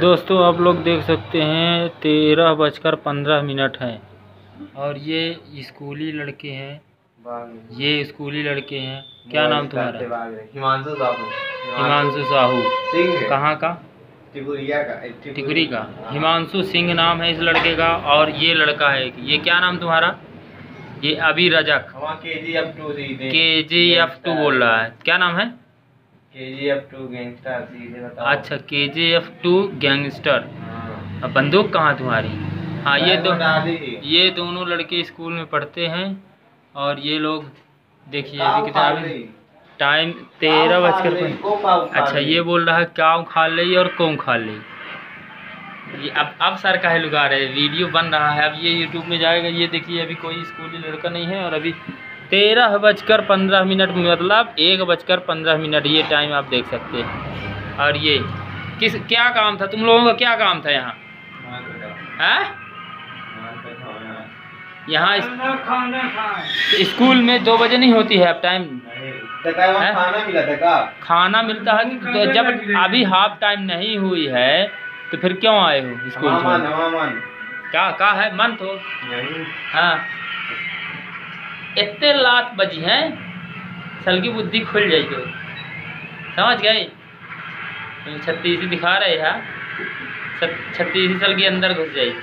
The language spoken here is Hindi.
दोस्तों आप लोग देख सकते हैं तेरह बजकर पंद्रह मिनट है। और ये स्कूली लड़के हैं। ये स्कूली लड़के हैं। क्या नाम तुम्हारा? हिमांशु साहू। हिमांशु साहू। सिंह कहाँ का? का। टिकरी। का। हिमांशु सिंह नाम है इस लड़के का। और ये लड़का है। ये क्या नाम तुम्हारा? ये अभी रजक। टू के जी एफ़ टू बोल रहा है। क्या नाम है? के जी एफ़ टू गैंगस्टर सीधे बताओ। अच्छा के जी एफ़ टू गैंगस्टर। अब बंदूक कहाँ तुम्हारी? हाँ ये दो ये दोनों लड़के स्कूल में पढ़ते हैं और ये लोग देखिए अभी ली। टाइम तेरह बजकर अच्छा ये बोल रहा है क्या खा ले और कौन खा ले ये अब अब सर का है लुगा रहे वीडियो बन रहा है। अब ये यूट्यूब में जाएगा। ये देखिए अभी कोई स्कूली लड़का नहीं है और अभी तेरह बजकर पंद्रह मिनट मतलब एक बजकर पंद्रह मिनट ये टाइम आप देख सकते हैं। और ये किस क्या काम था? तुम लोगों का क्या काम था यहाँ? हैं? हाँ। यहाँ स्कूल में दो बजे नहीं होती है अब टाइम हैं? खाना मिला खाना मिलता है तो जब अभी हाफ़ टाइम नहीं हुई है तो फिर क्यों आए हो स्कूल क्या क्या है? मन तो हाँ। इतने लात बजी हैं की बुद्धि खुल जाएगी समझ गए? छत्तीस दिखा रहे हैं। छत्तीस सल की अंदर घुस जाई।